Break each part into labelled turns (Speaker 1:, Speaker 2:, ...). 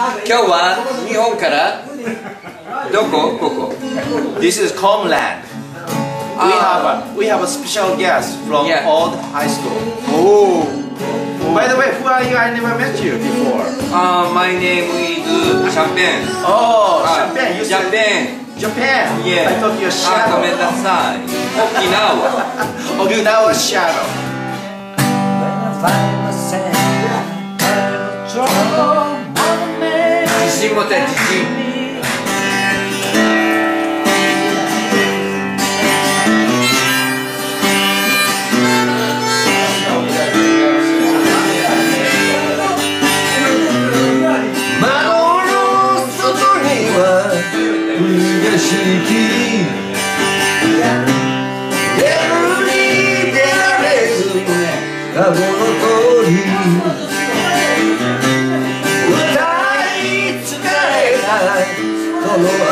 Speaker 1: 今日は日本からどこここ
Speaker 2: This is Comland. We have a we have a special guest from
Speaker 1: Yeah.
Speaker 2: old high school.
Speaker 1: お
Speaker 2: By the way, who are you? I never met you before.
Speaker 1: あ、uh, My name is シャンペン
Speaker 2: Oh,
Speaker 1: あ
Speaker 2: Japan. You
Speaker 1: ジャ
Speaker 2: said
Speaker 1: ペン
Speaker 2: Japan.
Speaker 1: Yeah
Speaker 2: I thought you're
Speaker 1: あ、ごめん
Speaker 2: shadow.
Speaker 1: なさい沖縄
Speaker 2: Okinawa shadow.
Speaker 3: When I find myself having trouble, Mother
Speaker 4: Didi
Speaker 3: quanto é Didi? I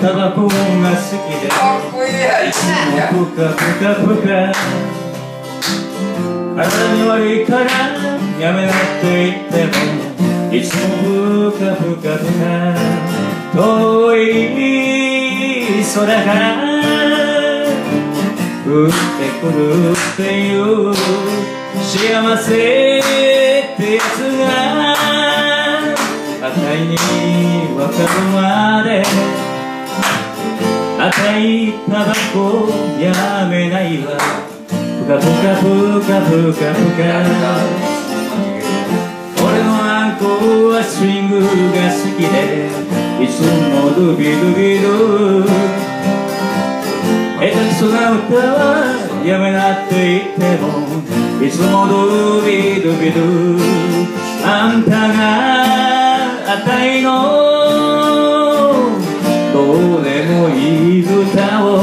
Speaker 3: タバコが好きで
Speaker 1: かっこいいや
Speaker 3: ぷかぷかぷか体に悪いからやめなって言ってもいつもぷかぷかぷか遠い空から降ってくるっていう幸せってやつがあたいにわかるまで赤いタバコやめないわ。ぷかぷかぷかぷかぷか。俺のあんこはスイングが好きでいつもドビドビド。ゥ下手くそな歌はやめなって言ってもいつもドビドビド。ゥあんたがあたいの。どうでい歌を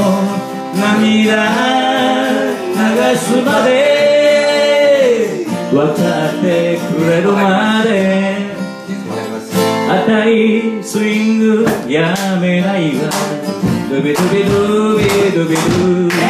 Speaker 3: 涙流すまで分かってくれるまで。あたいスイングやめないわ。ドビドビドビドビドビ。